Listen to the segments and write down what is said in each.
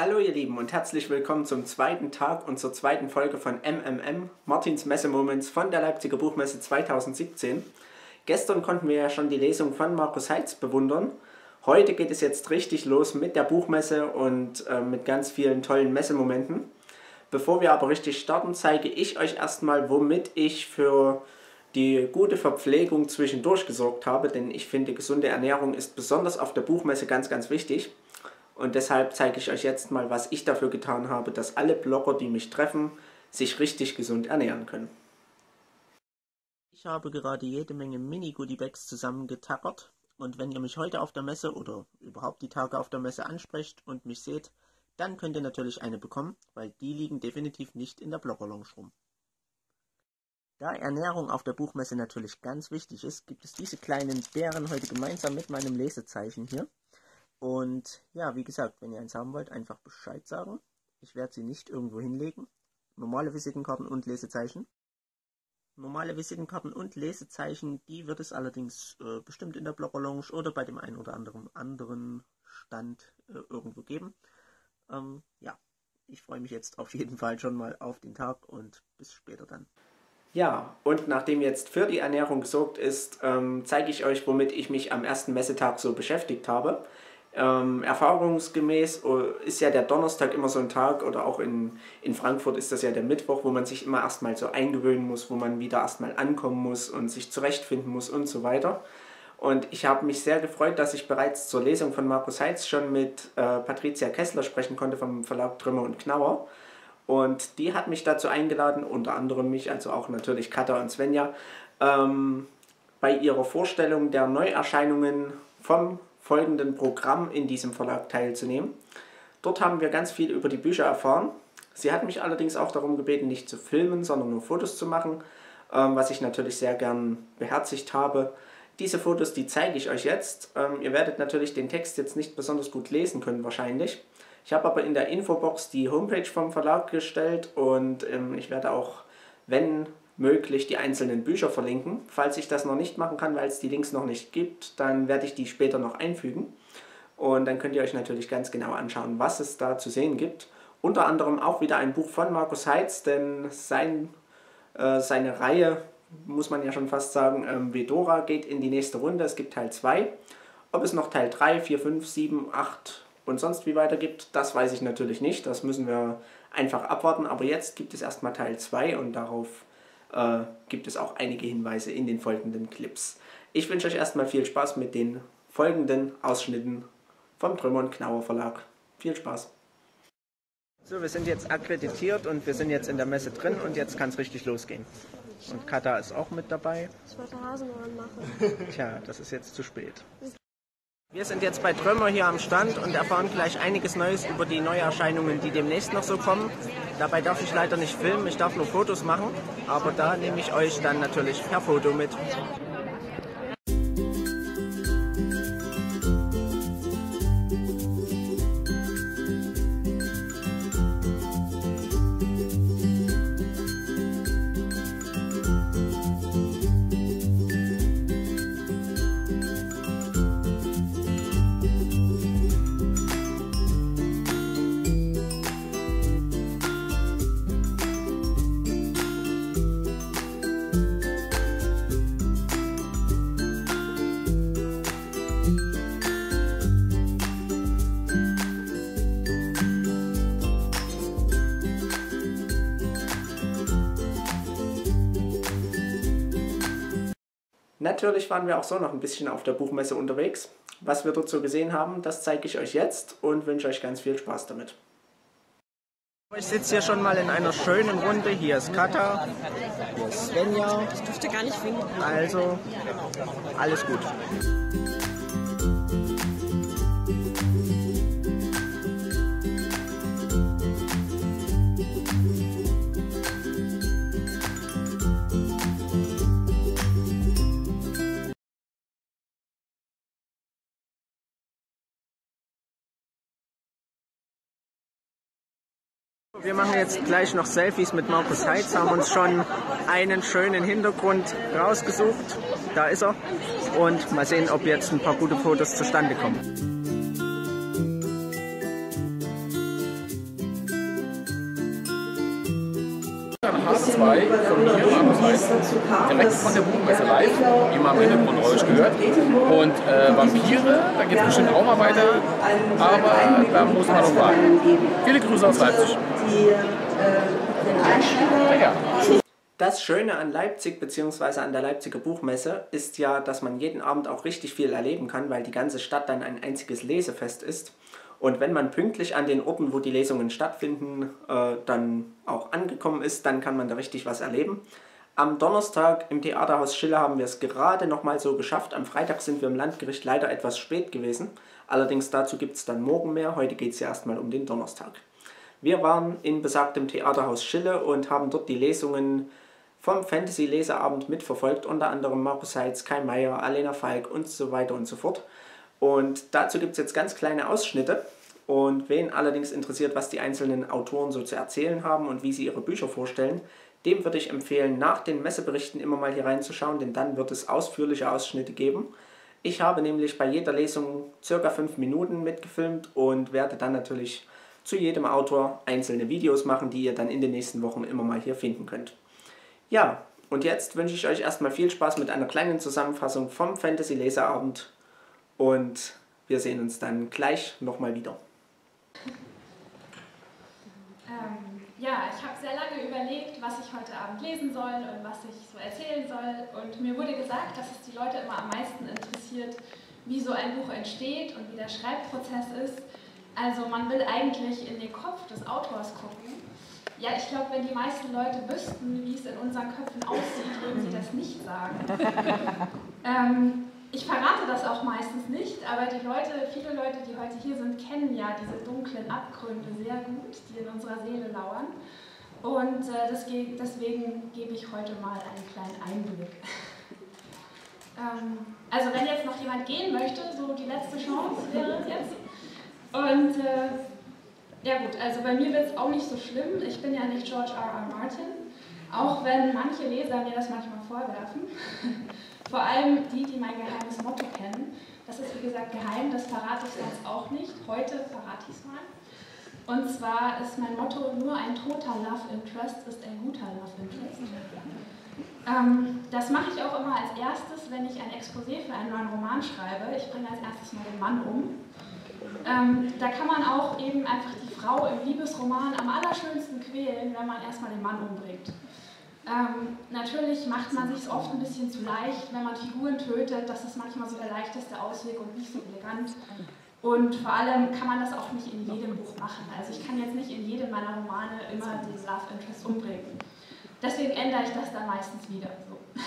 Hallo ihr Lieben und herzlich willkommen zum zweiten Tag und zur zweiten Folge von MMM, Martins Messe Moments von der Leipziger Buchmesse 2017. Gestern konnten wir ja schon die Lesung von Markus Heitz bewundern. Heute geht es jetzt richtig los mit der Buchmesse und äh, mit ganz vielen tollen Messemomenten. Bevor wir aber richtig starten, zeige ich euch erstmal, womit ich für die gute Verpflegung zwischendurch gesorgt habe, denn ich finde, gesunde Ernährung ist besonders auf der Buchmesse ganz, ganz wichtig. Und deshalb zeige ich euch jetzt mal, was ich dafür getan habe, dass alle Blogger, die mich treffen, sich richtig gesund ernähren können. Ich habe gerade jede Menge Mini-Goodie-Bags zusammengetackert und wenn ihr mich heute auf der Messe oder überhaupt die Tage auf der Messe ansprecht und mich seht, dann könnt ihr natürlich eine bekommen, weil die liegen definitiv nicht in der Blogger-Lounge rum. Da Ernährung auf der Buchmesse natürlich ganz wichtig ist, gibt es diese kleinen Bären heute gemeinsam mit meinem Lesezeichen hier. Und ja, wie gesagt, wenn ihr eins haben wollt, einfach Bescheid sagen. Ich werde sie nicht irgendwo hinlegen. Normale Visitenkarten und Lesezeichen. Normale Visitenkarten und Lesezeichen, die wird es allerdings äh, bestimmt in der Blogger Lounge oder bei dem einen oder anderen anderen Stand äh, irgendwo geben. Ähm, ja, ich freue mich jetzt auf jeden Fall schon mal auf den Tag und bis später dann. Ja, und nachdem jetzt für die Ernährung gesorgt ist, ähm, zeige ich euch, womit ich mich am ersten Messetag so beschäftigt habe. Ähm, erfahrungsgemäß äh, ist ja der Donnerstag immer so ein Tag oder auch in, in Frankfurt ist das ja der Mittwoch, wo man sich immer erstmal so eingewöhnen muss, wo man wieder erstmal ankommen muss und sich zurechtfinden muss und so weiter. Und ich habe mich sehr gefreut, dass ich bereits zur Lesung von Markus Heitz schon mit äh, Patricia Kessler sprechen konnte vom Verlag Trümmer und Knauer. Und die hat mich dazu eingeladen, unter anderem mich, also auch natürlich Katha und Svenja, ähm, bei ihrer Vorstellung der Neuerscheinungen vom folgenden Programm in diesem Verlag teilzunehmen. Dort haben wir ganz viel über die Bücher erfahren. Sie hat mich allerdings auch darum gebeten, nicht zu filmen, sondern nur Fotos zu machen, ähm, was ich natürlich sehr gern beherzigt habe. Diese Fotos, die zeige ich euch jetzt. Ähm, ihr werdet natürlich den Text jetzt nicht besonders gut lesen können wahrscheinlich. Ich habe aber in der Infobox die Homepage vom Verlag gestellt und ähm, ich werde auch, wenn möglich die einzelnen Bücher verlinken. Falls ich das noch nicht machen kann, weil es die Links noch nicht gibt, dann werde ich die später noch einfügen. Und dann könnt ihr euch natürlich ganz genau anschauen, was es da zu sehen gibt. Unter anderem auch wieder ein Buch von Markus Heitz, denn sein, äh, seine Reihe, muss man ja schon fast sagen, ähm, Vedora geht in die nächste Runde. Es gibt Teil 2. Ob es noch Teil 3, 4, 5, 7, 8 und sonst wie weiter gibt, das weiß ich natürlich nicht. Das müssen wir einfach abwarten. Aber jetzt gibt es erstmal Teil 2 und darauf äh, gibt es auch einige Hinweise in den folgenden Clips. Ich wünsche euch erstmal viel Spaß mit den folgenden Ausschnitten vom Trümmer und Knauer Verlag. Viel Spaß! So, wir sind jetzt akkreditiert und wir sind jetzt in der Messe drin und jetzt kann es richtig losgehen. Und Kata ist auch mit dabei. Ich wollte Hasenmann machen. Tja, das ist jetzt zu spät. Wir sind jetzt bei Trömer hier am Stand und erfahren gleich einiges Neues über die Neuerscheinungen, die demnächst noch so kommen. Dabei darf ich leider nicht filmen, ich darf nur Fotos machen, aber da nehme ich euch dann natürlich per Foto mit. Natürlich waren wir auch so noch ein bisschen auf der Buchmesse unterwegs. Was wir dort so gesehen haben, das zeige ich euch jetzt und wünsche euch ganz viel Spaß damit. Ich sitze hier schon mal in einer schönen Runde. Hier ist Katha, hier ist Svenja. Ich dürfte gar nicht winken. Also, alles gut. Wir machen jetzt gleich noch Selfies mit Markus Heitz, haben uns schon einen schönen Hintergrund rausgesucht. Da ist er. Und mal sehen, ob jetzt ein paar gute Fotos zustande kommen. Wolfgang Hase 2 von mir, Markus Heitz, direkt von der Buchmesse live, wie man im Hintergrund Geräusch gehört. Und äh, Vampire, da geht es bestimmt auch mal weiter, aber da muss man noch warten. Viele Grüße aus Leipzig. Ja. Das Schöne an Leipzig bzw. an der Leipziger Buchmesse ist ja, dass man jeden Abend auch richtig viel erleben kann, weil die ganze Stadt dann ein einziges Lesefest ist. Und wenn man pünktlich an den Orten, wo die Lesungen stattfinden, äh, dann auch angekommen ist, dann kann man da richtig was erleben. Am Donnerstag im Theaterhaus Schiller haben wir es gerade nochmal so geschafft. Am Freitag sind wir im Landgericht leider etwas spät gewesen. Allerdings dazu gibt es dann morgen mehr. Heute geht es ja erstmal um den Donnerstag. Wir waren in besagtem Theaterhaus Schille und haben dort die Lesungen vom Fantasy-Leseabend mitverfolgt, unter anderem Markus Heitz, Kai Meier, Alena Falk und so weiter und so fort. Und dazu gibt es jetzt ganz kleine Ausschnitte. Und wen allerdings interessiert, was die einzelnen Autoren so zu erzählen haben und wie sie ihre Bücher vorstellen, dem würde ich empfehlen, nach den Messeberichten immer mal hier reinzuschauen, denn dann wird es ausführliche Ausschnitte geben. Ich habe nämlich bei jeder Lesung circa fünf Minuten mitgefilmt und werde dann natürlich zu jedem Autor einzelne Videos machen, die ihr dann in den nächsten Wochen immer mal hier finden könnt. Ja, und jetzt wünsche ich euch erstmal viel Spaß mit einer kleinen Zusammenfassung vom Fantasy Leserabend und wir sehen uns dann gleich nochmal wieder. Ähm, ja, ich habe sehr lange überlegt, was ich heute Abend lesen soll und was ich so erzählen soll. Und mir wurde gesagt, dass es die Leute immer am meisten interessiert, wie so ein Buch entsteht und wie der Schreibprozess ist. Also man will eigentlich in den Kopf des Autors gucken. Ja, ich glaube, wenn die meisten Leute wüssten, wie es in unseren Köpfen aussieht, würden sie das nicht sagen. ähm, ich verrate das auch meistens nicht, aber die Leute, viele Leute, die heute hier sind, kennen ja diese dunklen Abgründe sehr gut, die in unserer Seele lauern. Und äh, deswegen gebe ich heute mal einen kleinen Einblick. ähm, also wenn jetzt noch jemand gehen möchte, so die letzte Chance wäre es jetzt. Und äh, ja gut, also bei mir wird es auch nicht so schlimm. Ich bin ja nicht George R. R. Martin, auch wenn manche Leser mir das manchmal vorwerfen. Vor allem die, die mein geheimes Motto kennen. Das ist wie gesagt geheim, das verrate ich sonst auch nicht. Heute verrate ich es mal. Und zwar ist mein Motto, nur ein toter Love Interest ist ein guter Love Interest. Ähm, das mache ich auch immer als erstes, wenn ich ein Exposé für einen neuen Roman schreibe. Ich bringe als erstes mal den Mann um. Ähm, da kann man auch eben einfach die Frau im Liebesroman am allerschönsten quälen, wenn man erstmal den Mann umbringt. Ähm, natürlich macht man sich oft ein bisschen zu leicht, wenn man Figuren tötet. Das ist manchmal so der leichteste Ausweg und nicht so elegant. Und vor allem kann man das auch nicht in jedem Buch machen. Also ich kann jetzt nicht in jedem meiner Romane immer den Love Interest umbringen. Deswegen ändere ich das dann meistens wieder. So.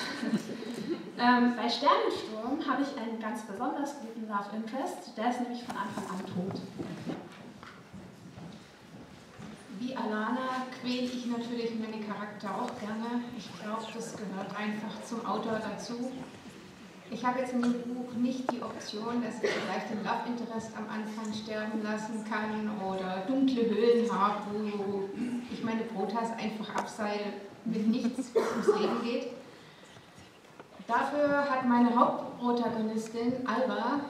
ähm, bei Sternensturm habe ich einen ganz besonders guten Love Interest. Der ist nämlich von Anfang an tot. Wie Alana quäle ich natürlich meine Charakter auch gerne. Ich glaube, das gehört einfach zum Autor dazu. Ich habe jetzt in dem Buch nicht die Option, dass ich vielleicht den Love Interest am Anfang sterben lassen kann oder dunkle Höhlen habe, wo ich meine Protas einfach abseil mit nichts ums Leben geht. Dafür hat meine Hauptprotagonistin Alba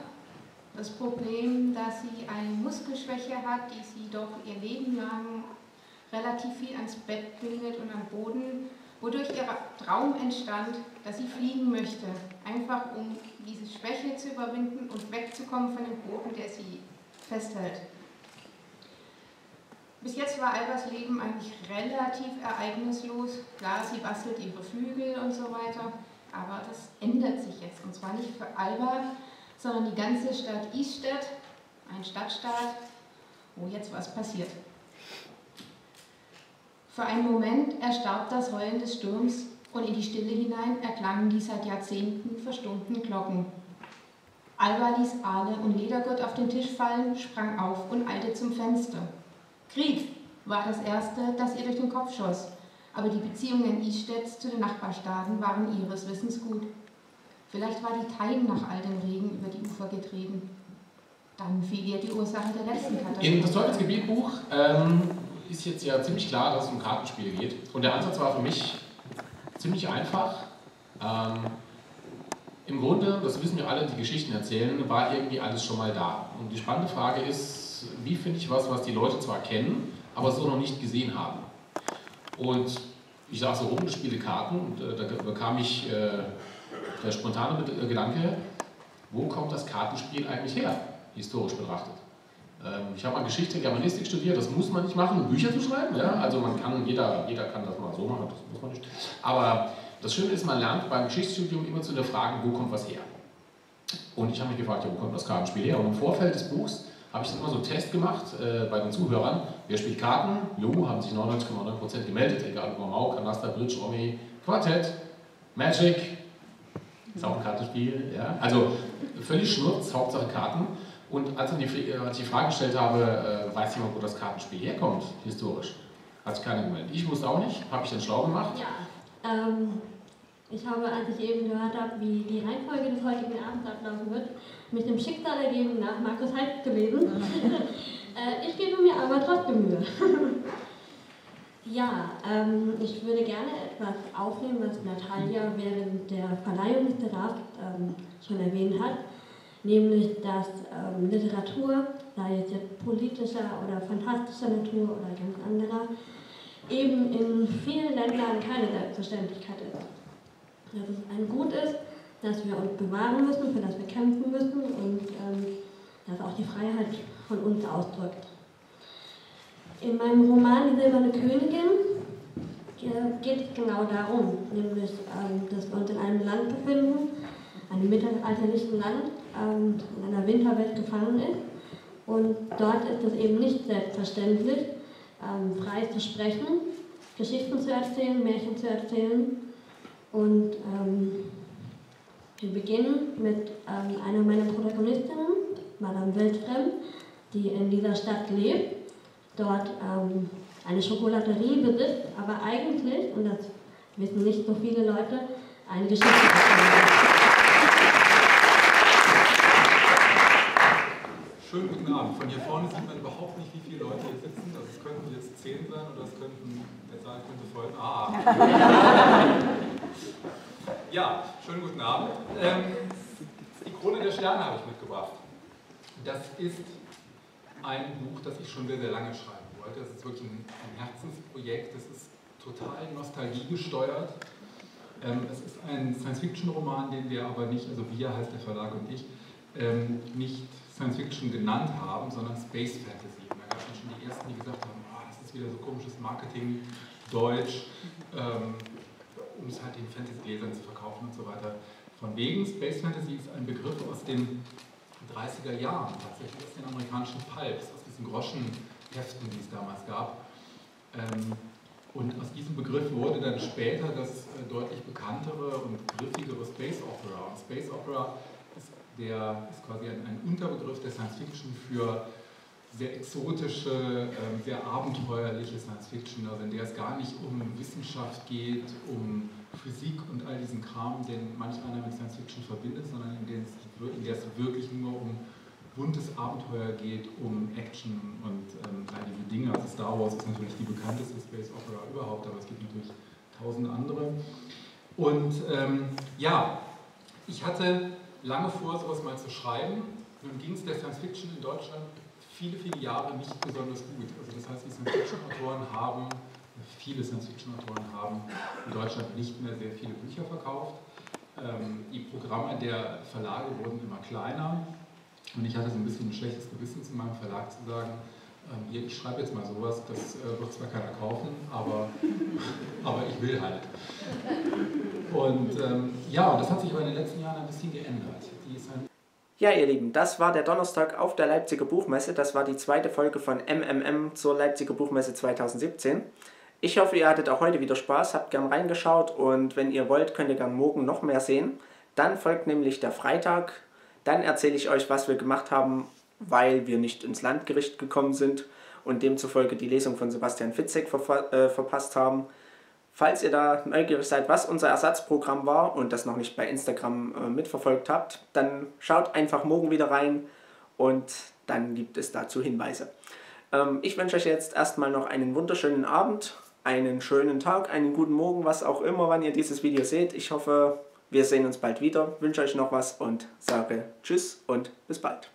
das Problem, dass sie eine Muskelschwäche hat, die sie doch ihr Leben lang relativ viel ans Bett bindet und am Boden, wodurch ihr Traum entstand, dass sie fliegen möchte, einfach um diese Schwäche zu überwinden und wegzukommen von dem Boden, der sie festhält. Bis jetzt war Albers Leben eigentlich relativ ereignislos. Klar, sie bastelt ihre Flügel und so weiter, aber das ändert sich jetzt. Und zwar nicht für Alba, sondern die ganze Stadt Isstedt, ein Stadtstaat, wo jetzt was passiert. Für einen Moment erstarb das Heulen des Sturms und in die Stille hinein erklangen die seit Jahrzehnten verstummten Glocken. Alba ließ Aale und Ledergurt auf den Tisch fallen, sprang auf und eilte zum Fenster. Krieg war das Erste, das ihr durch den Kopf schoss, aber die Beziehungen Istedts zu den Nachbarstaaten waren ihres Wissens gut. Vielleicht war die Tein nach all dem Regen über die Ufer getreten. Dann fiel ihr die Ursache der letzten Katastrophe. In das Teufelsgebietbuch ähm, ist jetzt ja ziemlich klar, dass es um Kartenspiel geht. Und der Ansatz war für mich ziemlich einfach. Ähm, Im Grunde, das wissen wir alle, die Geschichten erzählen, war irgendwie alles schon mal da. Und die spannende Frage ist, wie finde ich was, was die Leute zwar kennen, aber so noch nicht gesehen haben. Und ich saß so rum, spielte Karten und äh, da bekam ich äh, der spontane äh, Gedanke, wo kommt das Kartenspiel eigentlich her, historisch betrachtet? Ähm, ich habe mal Geschichte, Germanistik studiert, das muss man nicht machen, Bücher zu schreiben. Ja? Also man kann, jeder, jeder kann das mal so machen, das muss man nicht. Aber das Schöne ist, man lernt beim Geschichtsstudium immer zu hinterfragen, wo kommt was her. Und ich habe mich gefragt, ja, wo kommt das Kartenspiel her? Und im Vorfeld des Buchs habe ich dann immer so einen Test gemacht äh, bei den Zuhörern. Wer spielt Karten? Jo, haben sich 99,9% gemeldet, egal ob Mau, Kanaster, Bridge, Omi, Quartett, Magic, ist auch ein Kartenspiel, ja. Also völlig schnurz, Hauptsache Karten. Und als, die, äh, als ich die Frage gestellt habe, äh, weiß jemand, wo das Kartenspiel herkommt, historisch, hat sich keiner gemeldet. Ich wusste auch nicht, habe ich dann schlau gemacht. Ja, ähm, ich habe, als ich eben gehört habe, wie die Reihenfolge des heutigen Abends ablaufen wird, mich dem Schicksal ergeben nach Markus Heitz gewesen. äh, ich gebe mir aber trotzdem Mühe. ja, ähm, ich würde gerne etwas aufnehmen, was Natalia während der Verleihung des Terraft ähm, schon erwähnt hat, nämlich dass ähm, Literatur, sei es jetzt politischer oder fantastischer Natur oder ganz anderer, eben in vielen Ländern keine Selbstverständlichkeit ist dass es ein Gut ist, das wir uns bewahren müssen, für das wir kämpfen müssen und ähm, das auch die Freiheit von uns ausdrückt. In meinem Roman Die Silberne Königin geht es genau darum, nämlich, ähm, dass wir uns in einem Land befinden, einem mittelalterlichen Land, ähm, in einer Winterwelt gefangen ist. Und dort ist es eben nicht selbstverständlich, ähm, frei zu sprechen, Geschichten zu erzählen, Märchen zu erzählen und ähm, wir beginnen mit ähm, einer meiner Protagonistinnen, Madame Wildfremd, die in dieser Stadt lebt, dort ähm, eine Schokolaterie besitzt, aber eigentlich, und das wissen nicht so viele Leute, eine Geschichte Schönen guten Abend. Von hier vorne sieht man überhaupt nicht, wie viele Leute hier sitzen. Also es könnten jetzt zehn sein oder es könnten, der Saal könnte voll. Ah! Ja, schönen guten Abend. Ähm, die Krone der Sterne habe ich mitgebracht. Das ist ein Buch, das ich schon sehr, sehr lange schreiben wollte. Das ist wirklich ein, ein Herzensprojekt. Das ist total nostalgiegesteuert. Ähm, es ist ein Science-Fiction-Roman, den wir aber nicht, also wir heißt der Verlag und ich, ähm, nicht Science-Fiction genannt haben, sondern Space Fantasy. Und da gab es schon die ersten, die gesagt haben, oh, das ist wieder so komisches Marketing, Deutsch. Ähm, um es halt den Fantasy-Lesern zu verkaufen und so weiter. Von wegen Space Fantasy ist ein Begriff aus den 30er Jahren, tatsächlich aus den amerikanischen Pulps, aus diesen Groschenheften, die es damals gab. Ähm, und aus diesem Begriff wurde dann später das äh, deutlich bekanntere und griffigere Space Opera. Und Space Opera der, ist quasi ein, ein Unterbegriff der Science Fiction für sehr exotische, ähm, sehr abenteuerliche Science Fiction, also in der es gar nicht um Wissenschaft geht, um Physik und all diesen Kram, den manch einer mit Science Fiction verbindet, sondern in der es, in der es wirklich nur um buntes Abenteuer geht, um Action und ähm, all diese Dinge. Also Star Wars ist natürlich die bekannteste Space Opera überhaupt, aber es gibt natürlich tausend andere. Und ähm, ja, ich hatte lange vor, sowas mal zu schreiben. Nun ging es der Science Fiction in Deutschland viele, viele Jahre nicht besonders gut. Also das heißt, die Science-Fiction-Autoren haben, viele Science-Fiction-Autoren haben in Deutschland nicht mehr sehr viele Bücher verkauft. Ähm, die Programme der Verlage wurden immer kleiner und ich hatte so ein bisschen ein schlechtes Gewissen zu meinem Verlag zu sagen, ich schreibe jetzt mal sowas, das äh, wird zwar keiner kaufen, aber, aber ich will halt. Und ähm, ja, das hat sich aber in den letzten Jahren ein bisschen geändert. Die ja, ihr Lieben, das war der Donnerstag auf der Leipziger Buchmesse. Das war die zweite Folge von MMM zur Leipziger Buchmesse 2017. Ich hoffe, ihr hattet auch heute wieder Spaß, habt gern reingeschaut und wenn ihr wollt, könnt ihr gern morgen noch mehr sehen. Dann folgt nämlich der Freitag. Dann erzähle ich euch, was wir gemacht haben, weil wir nicht ins Landgericht gekommen sind und demzufolge die Lesung von Sebastian Fitzek ver äh, verpasst haben. Falls ihr da neugierig seid, was unser Ersatzprogramm war und das noch nicht bei Instagram äh, mitverfolgt habt, dann schaut einfach morgen wieder rein und dann gibt es dazu Hinweise. Ähm, ich wünsche euch jetzt erstmal noch einen wunderschönen Abend, einen schönen Tag, einen guten Morgen, was auch immer, wann ihr dieses Video seht. Ich hoffe, wir sehen uns bald wieder, wünsche euch noch was und sage Tschüss und bis bald.